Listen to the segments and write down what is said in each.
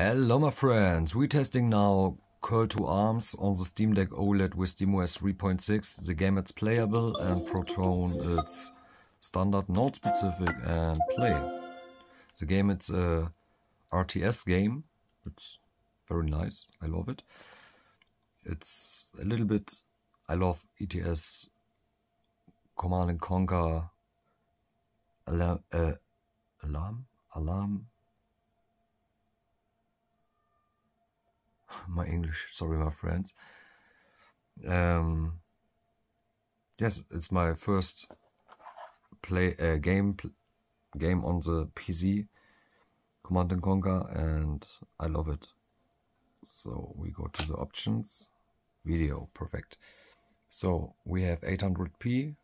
Hello my friends, we're testing now Call to Arms on the Steam Deck OLED with SteamOS 3.6. The game it's playable and Proton it's standard, not specific and play. The game it's a RTS game, it's very nice, I love it. It's a little bit, I love ETS, Command and Conquer, Alarm, uh, Alarm, Alarm, my English. Sorry, my friends. Um, yes, it's my first play uh, game game on the PC, Command and Conquer, and I love it. So we go to the options, video, perfect. So we have 800p,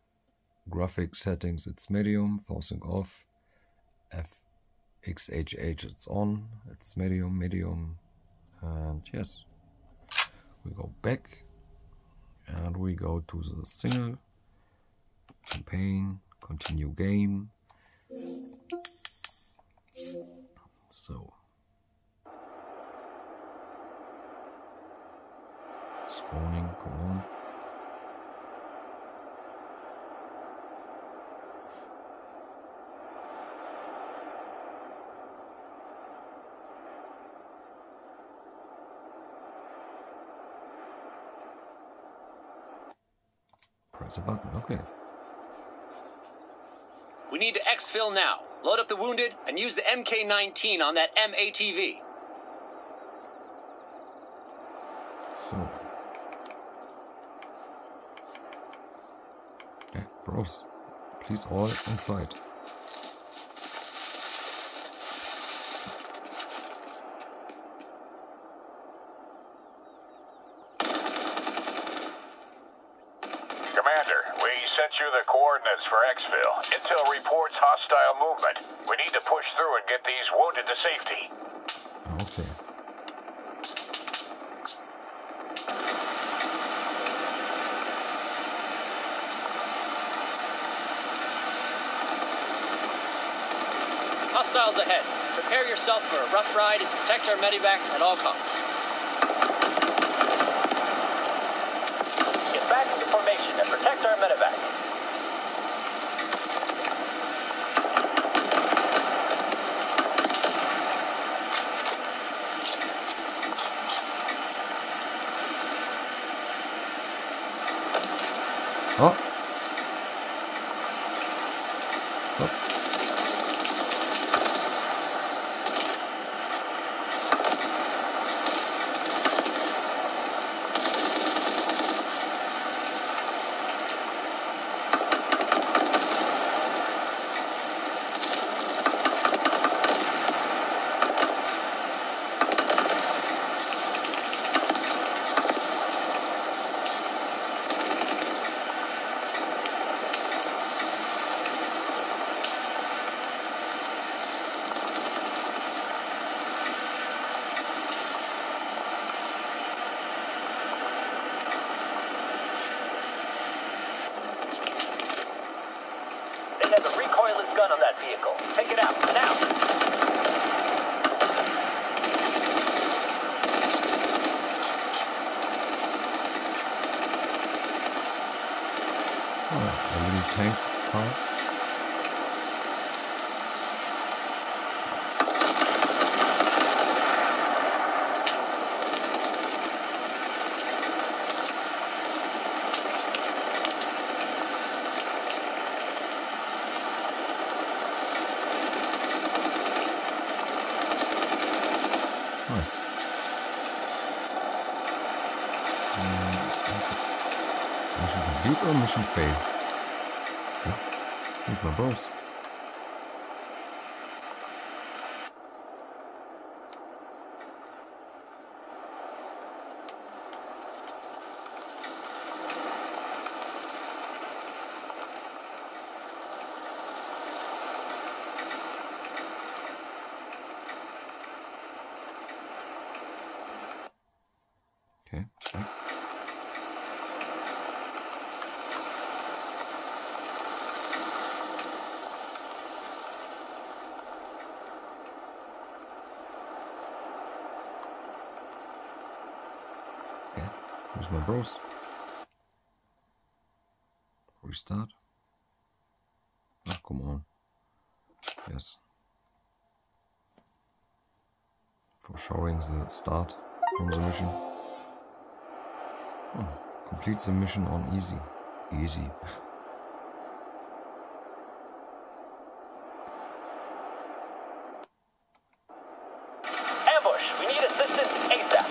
graphic settings it's medium, forcing off, FXAA it's on, it's medium, medium, and yes we go back and we go to the single campaign continue game. So. Spawning come on Press a button, okay. We need to exfil now. Load up the wounded and use the MK-19 on that MATV. So. Yeah, bros. Please all inside. Commander, we sent you the coordinates. Intel reports hostile movement. We need to push through and get these wounded to safety. Okay. Hostiles ahead. Prepare yourself for a rough ride and protect our medevac at all costs. Get back into formation and protect our medevac. Oh. Stop. They have a recoilless gun on that vehicle. Take it out, now! Oh, a little tank car. Mission complete or mission fail? Yeah. Here's my bros. Where's my bros? Restart. Oh, come on. Yes. For showing the start from the mission. Oh, complete the mission on easy. Easy. Ambush! We need assistance ASAP!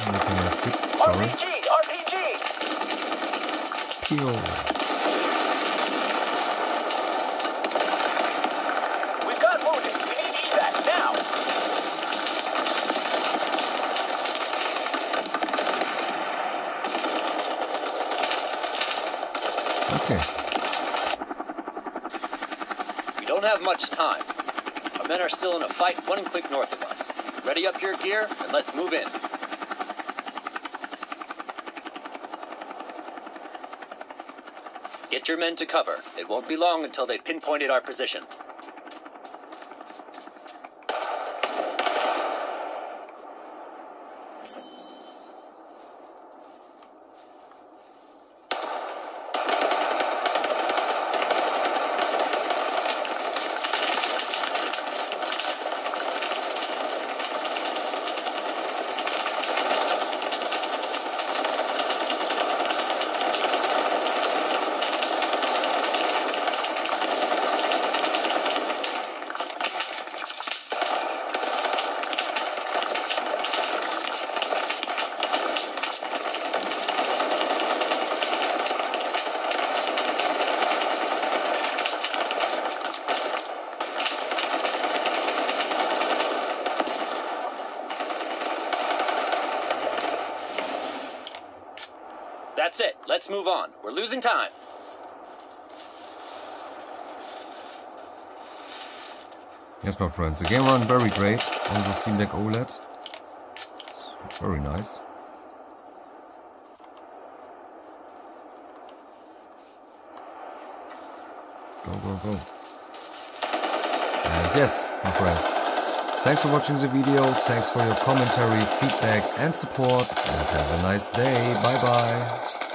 Anything I skip? Sorry. RPG! RPG! Peel. We've got wounded. We need evac now. Okay. We don't have much time. Our men are still in a fight one klick north of us. Ready up your gear and let's move in. Get your men to cover. It won't be long until they've pinpointed our position. That's it. Let's move on. We're losing time. Yes, my friends, the game run very great on the Steam Deck OLED. It's very nice. Go, go, go. And yes, my friends, thanks for watching the video, thanks for your commentary, feedback and support, and have a nice day. Bye bye.